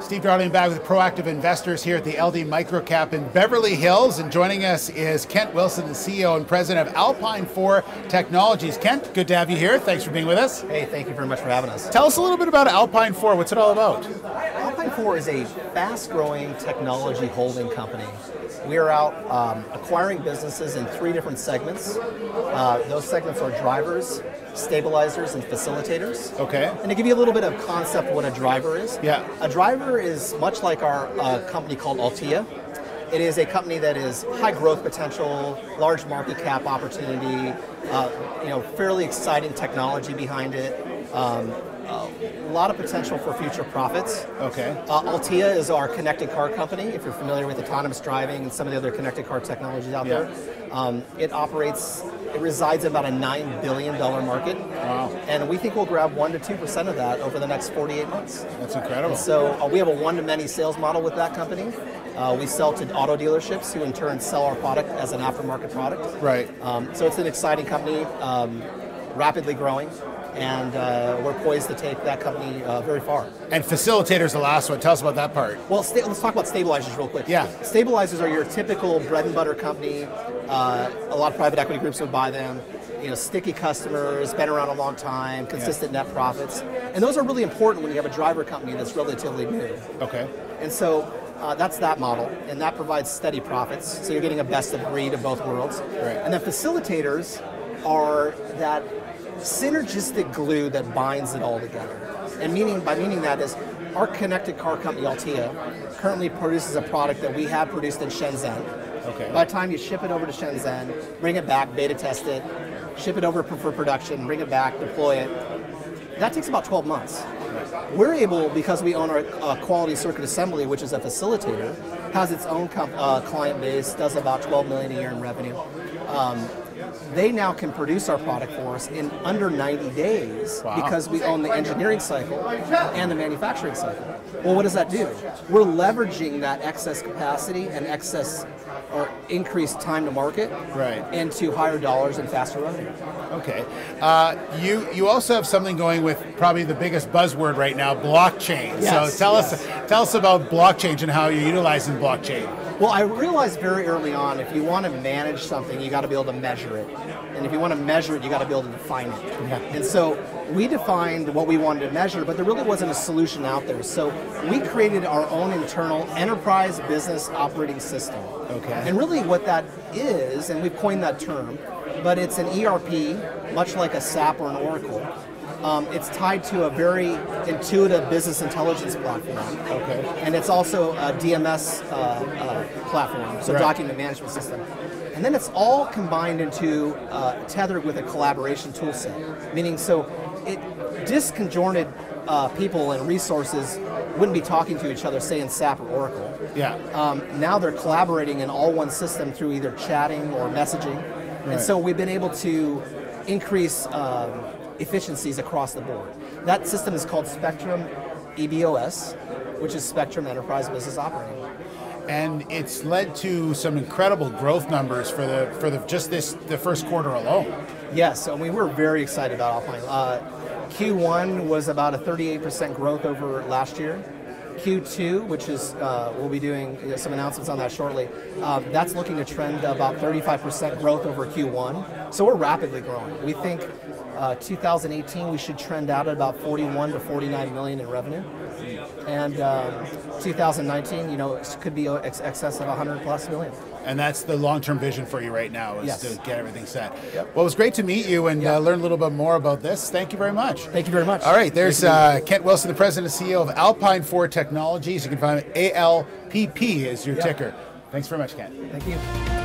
Steve Darling back with Proactive Investors here at the LD Microcap in Beverly Hills. And joining us is Kent Wilson, the CEO and president of Alpine 4 Technologies. Kent, good to have you here. Thanks for being with us. Hey, thank you very much for having us. Tell us a little bit about Alpine 4. What's it all about? Alpine 4 is a fast growing technology holding company. We are out um, acquiring businesses in three different segments. Uh, those segments are drivers, stabilizers, and facilitators. Okay. And to give you a little bit of concept of what a driver is, Yeah. a driver is much like our uh, company called Altia. It is a company that is high growth potential, large market cap opportunity, uh, you know, fairly exciting technology behind it. Um, a lot of potential for future profits. Okay. Uh, Altia is our connected car company. If you're familiar with autonomous driving and some of the other connected car technologies out Yeah. there, um, it operates. It resides in about a nine billion dollar market, Wow. and we think we'll grab one to two percent of that over the next 48 months. That's incredible. So uh, we have a one-to-many sales model with that company. Uh, we sell to auto dealerships who in turn sell our product as an aftermarket product. Right. Um, so it's an exciting company, um, rapidly growing, and uh, we're poised to take that company uh, very far. And facilitator's the last one. Tell us about that part. Well, sta- let's talk about stabilizers real quick. Yeah. Stabilizers are your typical bread and butter company. Uh, a lot of private equity groups would buy them. You know, sticky customers, been around a long time, consistent net profits, and those are really important when you have a driver company that's relatively new. Okay. And so uh, that's that model, and that provides steady profits. So you're getting a best of breed of both worlds. Right. And then facilitators are that synergistic glue that binds it all together. And meaning by meaning that is our connected car company Altia currently produces a product that we have produced in Shenzhen. Okay. By the time you ship it over to Shenzhen, bring it back, beta test it, ship it over for production, bring it back, deploy it, that takes about 12 months. We're able, because we own our uh, quality circuit assembly, which is a facilitator, has its own uh, client base, does about 12 million a year in revenue. Um, they now can produce our product for us in under 90 days Wow. because we own the engineering cycle and the manufacturing cycle. Well, what does that do? We're leveraging that excess capacity and excess or increased time to market Right. into higher dollars and faster revenue. Okay. Uh, you you also have something going with probably the biggest buzzword right now, blockchain. Yes, so tell yes. us tell us about blockchain and how you're utilizing blockchain. Well, I realized very early on if you want to manage something, you got to be able to measure it. And if you want to measure it, you got to be able to define it. Yeah. And so we defined what we wanted to measure, but there really wasn't a solution out there. So we created our own internal enterprise business operating system. Okay. And really what that is, and we've coined that term, but it's an ERP, much like a SAP or an Oracle. Um, it's tied to a very intuitive business intelligence platform. Okay. And it's also a DMS uh, uh, platform, so Right. document management system. And then it's all combined into uh, tethered with a collaboration tool set, meaning so it disconjointed uh, people and resources wouldn't be talking to each other, say in SAP or Oracle. Yeah. Um, now they're collaborating in all one system through either chatting or messaging. Right. And so we've been able to increase um, efficiencies across the board. That system is called Spectrum EBOS, which is Spectrum Enterprise Business Operating. and it's led to some incredible growth numbers for the for the just this the first quarter alone. Yes, I mean, we're very excited about Alpine. Uh, Q1 was about a 38% growth over last year. Q2, which is, uh, we'll be doing uh, some announcements on that shortly, uh, that's looking to trend about 35% growth over Q1. So we're rapidly growing. We think uh, 2018 we should trend out at about 41 to 49 million in revenue. And um, 2019, you know, it could be ex- excess of 100 plus million. And that's the long-term vision for you right now is Yes. to get everything set. Yep. Well, it was great to meet you and Yeah. uh, learn a little bit more about this. Thank you very much. Thank you very much. All right, there's Great to meet uh, Kent Wilson, the president and CEO of Alpine 4 Technologies. You can find ALPP is your Yeah. ticker. Thanks very much, Kent. Thank you.